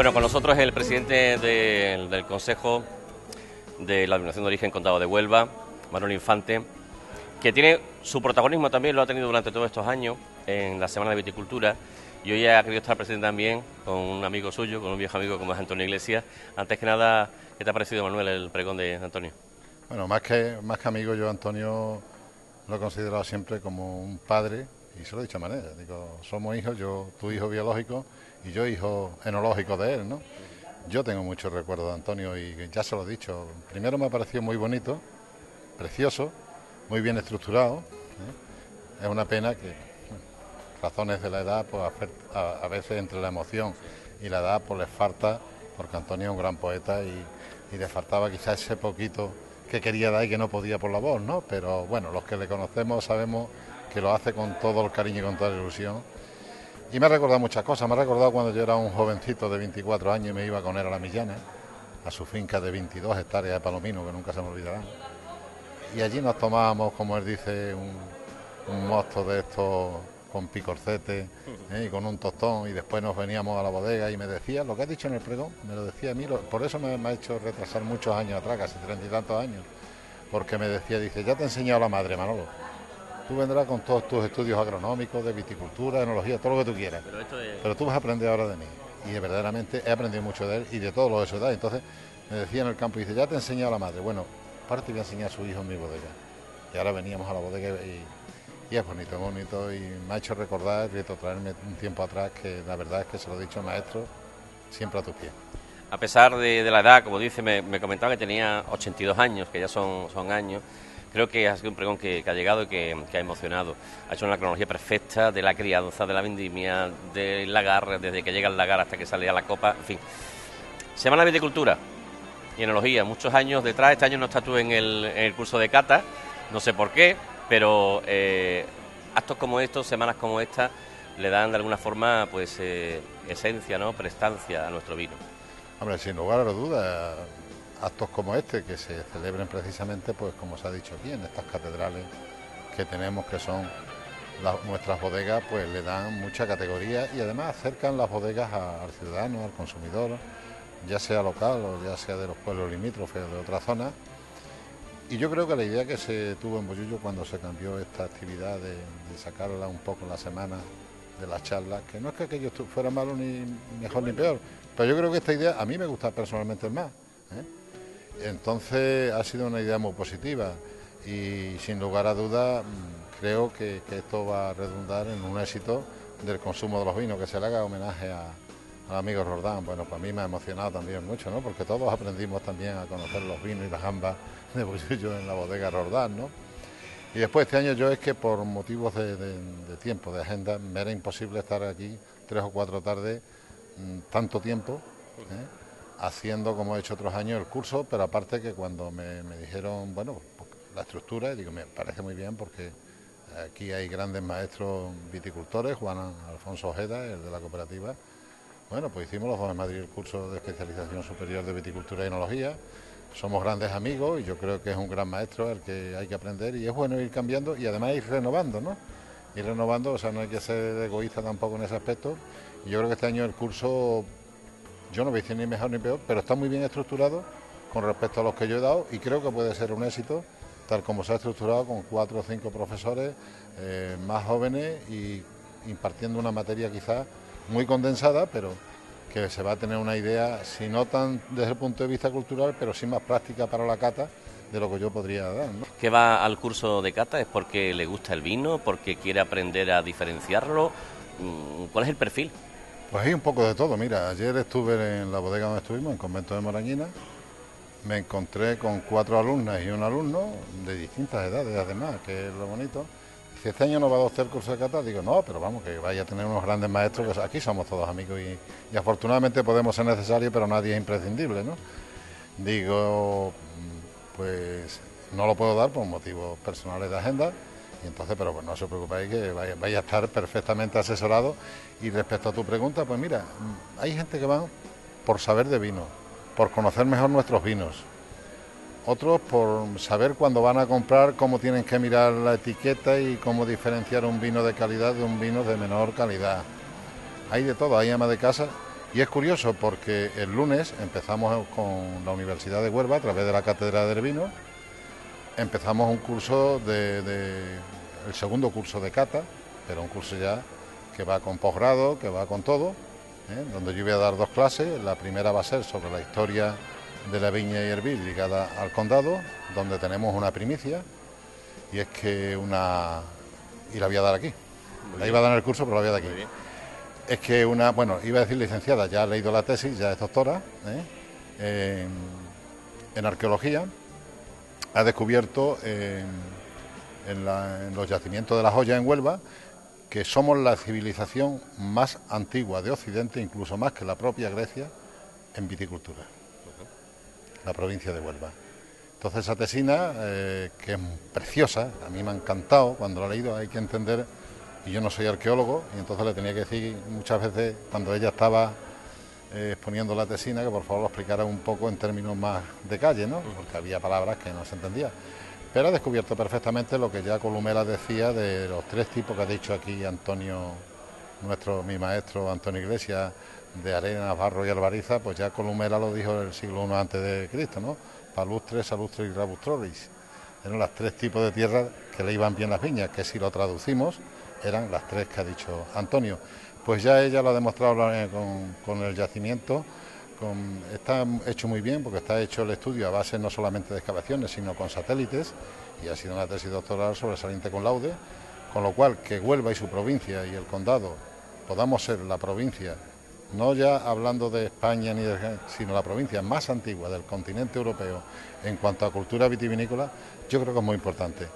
Bueno, con nosotros el presidente del Consejo de la Denominación de Origen Condado de Huelva, Manuel Infante, que tiene su protagonismo también, lo ha tenido durante todos estos años en la Semana de Viticultura. Y hoy ha querido estar presente también con un amigo suyo, con un viejo amigo como es Antonio Iglesias. Antes que nada, ¿qué te ha parecido, Manuel, el pregón de Antonio? Bueno, más que, más que amigo, yo Antonio lo he considerado siempre como un padre, y se lo he dicho de manera. Digo, somos hijos, yo tu hijo biológico y yo hijo enológico de él, ¿no? Yo tengo muchos recuerdos de Antonio y ya se lo he dicho. Primero me ha parecido muy bonito, precioso, muy bien estructurado. ¿eh? Es una pena que, razones de la edad, pues a, veces entre la emoción y la edad, pues les falta, porque Antonio es un gran poeta y, y le faltaba quizás ese poquito que quería dar y que no podía por la voz, ¿no? Pero bueno, los que le conocemos sabemos que lo hace con todo el cariño y con toda la ilusión y me ha recordado muchas cosas. Me ha recordado cuando yo era un jovencito de 24 años y me iba con él a la Millana, a su finca de 22 hectáreas de palomino, que nunca se me olvidará. Y allí nos tomábamos, como él dice, un, mosto de estos con picorcete ¿eh? y con un tostón y después nos veníamos a la bodega y me decía, lo que has dicho en el pregón, me lo decía a mí, por eso me, ha hecho retrasar muchos años atrás, casi treinta y tantos años, porque me decía, dice, ya te he enseñado la madre, Manolo Tú vendrás con todos tus estudios agronómicos, de viticultura, de enología, todo lo que tú quieras. Pero, tú vas a aprender ahora de mí. Y verdaderamente he aprendido mucho de él y de todos los de su edad. Entonces me decía en el campo, dice, ya te he enseñado a la madre. Bueno, ahora te voy a enseñar a su hijo en mi bodega. Y ahora veníamos a la bodega y, es bonito, es bonito. Y me ha hecho recordar, y traerme un tiempo atrás, que la verdad es que se lo he dicho maestro, siempre a tus pies. A pesar de, la edad, como dice, me, comentaba que tenía 82 años, que ya son, son años creo que ha sido un pregón que, ha llegado y que, ha emocionado. Ha hecho una cronología perfecta de la crianza, de la vendimia, del lagar, desde que llega el lagar hasta que sale a la copa, en fin. Semana de Viticultura y Enología, muchos años detrás. Este año no estás tú en el, curso de cata, no sé por qué, pero eh, actos como estos, semanas como esta, le dan de alguna forma pues eh, esencia, ¿no? prestancia a nuestro vino. Hombre, sin lugar a dudas, actos como este que se celebren precisamente, pues como se ha dicho aquí, en estas catedrales que tenemos que son nuestras bodegas, pues le dan mucha categoría y además acercan las bodegas al ciudadano, al consumidor, ya sea local o ya sea de los pueblos limítrofes o de otra zona. Y yo creo que la idea que se tuvo en Boyullo cuando se cambió esta actividad de, sacarla un poco en la semana de las charlas, que no es que aquello fuera malo ni mejor ni peor, pero yo creo que esta idea a mí me gusta personalmente más. ¿eh? Entonces ha sido una idea muy positiva y sin lugar a duda mm, creo que, esto va a redundar en un éxito del consumo de los vinos, que se le haga homenaje al amigo Rordán. Bueno, para mí me ha emocionado también mucho, ¿no? Porque todos aprendimos también a conocer los vinos y las gambas de bolsillo en la bodega Rordán, ¿no? Y después este año yo es que por motivos de, tiempo, de agenda, me era imposible estar aquí tres o cuatro tardes mm, tanto tiempo. ¿eh? Haciendo, como he hecho otros años, el curso, pero aparte que cuando me, dijeron, bueno, pues, la estructura, digo, me parece muy bien porque aquí hay grandes maestros viticultores, Juan Alfonso Ojeda, el de la cooperativa. Bueno, pues hicimos los dos en Madrid el curso de especialización superior de viticultura y enología. Somos grandes amigos y yo creo que es un gran maestro el que hay que aprender y es bueno ir cambiando y además ir renovando, ¿no? Ir renovando, o sea, no hay que ser egoísta tampoco en ese aspecto. Y yo creo que este año el curso yo no voy a decir ni mejor ni peor, pero está muy bien estructurado con respecto a los que yo he dado y creo que puede ser un éxito, tal como se ha estructurado con cuatro o cinco profesores eh, más jóvenes y impartiendo una materia quizás muy condensada, pero que se va a tener una idea, si no tan desde el punto de vista cultural, pero sí más práctica para la cata de lo que yo podría dar. ¿no? ¿Qué va al curso de cata? ¿Es porque le gusta el vino? ¿Porque quiere aprender a diferenciarlo? Mm, ¿Cuál es el perfil? Pues hay un poco de todo. Mira, ayer estuve en la bodega donde estuvimos, en Convento de Morañina. Me encontré con cuatro alumnas y un alumno de distintas edades, además, que es lo bonito. Si este año no va a hacer curso de cata, digo, no, pero vamos, que vaya a tener unos grandes maestros, que aquí somos todos amigos y, afortunadamente podemos ser necesarios, pero nadie es imprescindible, ¿no? Digo, pues no lo puedo dar por motivos personales de agenda, y entonces, pero pues no se preocupéis que vaya, a estar perfectamente asesorado. Y respecto a tu pregunta, pues mira, hay gente que va por saber de vino, por conocer mejor nuestros vinos. Otros por saber cuando van a comprar cómo tienen que mirar la etiqueta y cómo diferenciar un vino de calidad de un vino de menor calidad. Hay de todo, hay ama de casa Y es curioso porque el lunes empezamos con la Universidad de Huelva a través de la Cátedra del Vino. Empezamos un curso de, el segundo curso de cata, pero un curso ya que va con posgrado, que va con todo, ¿eh? donde yo voy a dar dos clases. La primera va a ser sobre la historia de la viña y hervir ligada al condado, donde tenemos una primicia, y es que una... y la voy a dar aquí. la iba a dar en el curso, pero la voy a dar aquí es que una, bueno, iba a decir licenciada, ya ha leído la tesis, ya es doctora ¿eh? en, arqueología, ha descubierto en, los yacimientos de la joya en Huelva que somos la civilización más antigua de Occidente, incluso más que la propia Grecia, en viticultura, la provincia de Huelva. Entonces esa tesina, eh, que es preciosa, a mí me ha encantado, cuando la he leído hay que entender y yo no soy arqueólogo y entonces le tenía que decir muchas veces cuando ella estaba eh, exponiendo la tesina que por favor lo explicara un poco en términos más de calle, ¿no? porque había palabras que no se entendía. Pero ha descubierto perfectamente lo que ya Columela decía de los tres tipos que ha dicho aquí Antonio, nuestro mi maestro Antonio Iglesias, de arena, barro y albariza, pues ya Columela lo dijo en el siglo I antes de Cristo, ¿no? Palustre, salustre y rabustroris. Eran los tres tipos de tierra que le iban bien las viñas, que si lo traducimos, eran las tres que ha dicho Antonio. Pues ya ella lo ha demostrado con, el yacimiento, está hecho muy bien porque está hecho el estudio a base no solamente de excavaciones, sino con satélites, y ha sido una tesis doctoral sobresaliente con laude, con lo cual que Huelva y su provincia y el condado podamos ser la provincia, no ya hablando de España, ni sino la provincia más antigua del continente europeo en cuanto a cultura vitivinícola, yo creo que es muy importante.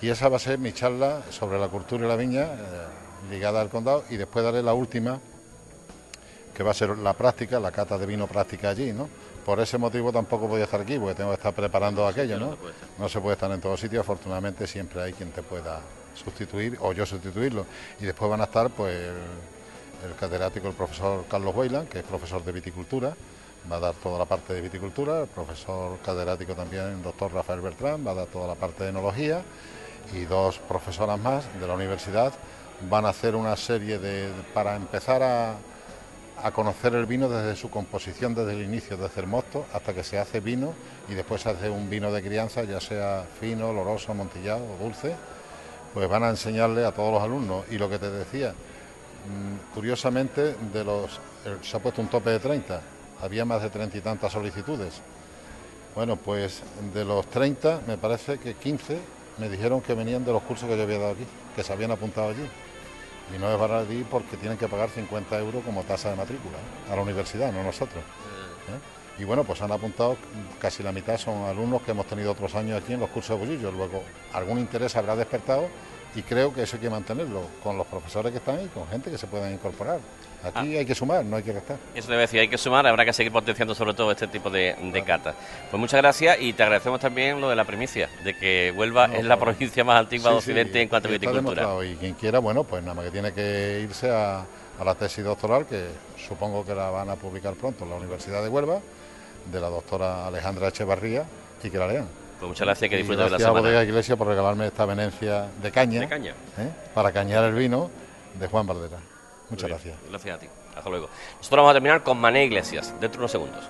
Y esa va a ser mi charla sobre la cultura y la viña eh, ligada al condado y después daré la última, que va a ser la práctica, la cata de vino práctica allí, ¿no? Por ese motivo tampoco voy a estar aquí, porque tengo que estar preparando aquello, ¿no? No se puede estar en todos sitios, afortunadamente siempre hay quien te pueda sustituir o yo sustituirlo. Y después van a estar, pues, el, catedrático, el profesor Carlos Boylan, que es profesor de viticultura, va a dar toda la parte de viticultura, el profesor catedrático también, el doctor Rafael Bertrán, va a dar toda la parte de enología y dos profesoras más de la universidad van a hacer una serie de para empezar a, a conocer el vino desde su composición, desde el inicio, desde el mosto hasta que se hace vino y después se hace un vino de crianza, ya sea fino, oloroso, amontillado o dulce, pues van a enseñarle a todos los alumnos. Y lo que te decía, mm, curiosamente, de los, se ha puesto un tope de 30, había más de treinta y tantas solicitudes. Bueno, pues de los 30, me parece que 15 me dijeron que venían de los cursos que yo había dado aquí, que se habían apuntado allí. Y no es baradí porque tienen que pagar 50 euros como tasa de matrícula ¿eh? a la universidad, no nosotros. ¿eh? Y bueno, pues han apuntado, casi la mitad son alumnos que hemos tenido otros años aquí en los cursos de Bullillo. Luego, algún interés habrá despertado y creo que eso hay que mantenerlo con los profesores que están y con gente que se puedan incorporar. Aquí ah. hay que sumar, no hay que restar. Eso debe decir, hay que sumar, habrá que seguir potenciando sobre todo este tipo de, de catas. Pues muchas gracias y te agradecemos también lo de la primicia, de que Huelva es la provincia más antigua de Occidente en cuanto a viticultura. Y quien quiera, bueno, pues nada más que tiene que irse a, la tesis doctoral, que supongo que la van a publicar pronto en la Universidad de Huelva, de la doctora Alejandra Echevarría, y que la lean. Pues muchas gracias, que disfruten de la semana. Gracias a Bodega Iglesia por regalarme esta venencia de caña, ¿De caña? ¿eh? para cañar el vino de Juan Bardera. Muchas gracias. Gracias a ti. Hasta luego. Nosotros vamos a terminar con Mané Iglesias, dentro de unos segundos.